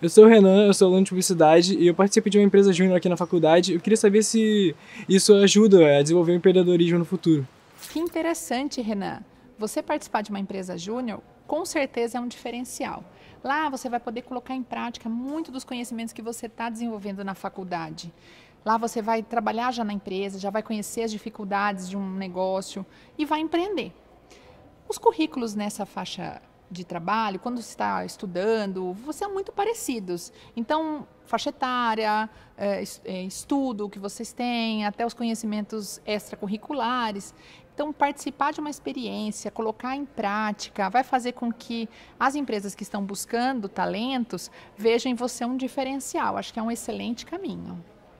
Eu sou o Renan, eu sou aluno de publicidade e eu participo de uma empresa júnior aqui na faculdade. Eu queria saber se isso ajuda a desenvolver o empreendedorismo no futuro. Que interessante, Renan. Você participar de uma empresa júnior com certeza é um diferencial. Lá você vai poder colocar em prática muito dos conhecimentos que você está desenvolvendo na faculdade. Lá você vai trabalhar já na empresa, já vai conhecer as dificuldades de um negócio e vai empreender. Os currículos nessa faixa de trabalho, quando você está estudando, são muito parecidos. Então, faixa etária, é, é, estudo que vocês têm, até os conhecimentos extracurriculares. Então, participar de uma experiência, colocar em prática, vai fazer com que as empresas que estão buscando talentos vejam em você um diferencial. Acho que é um excelente caminho.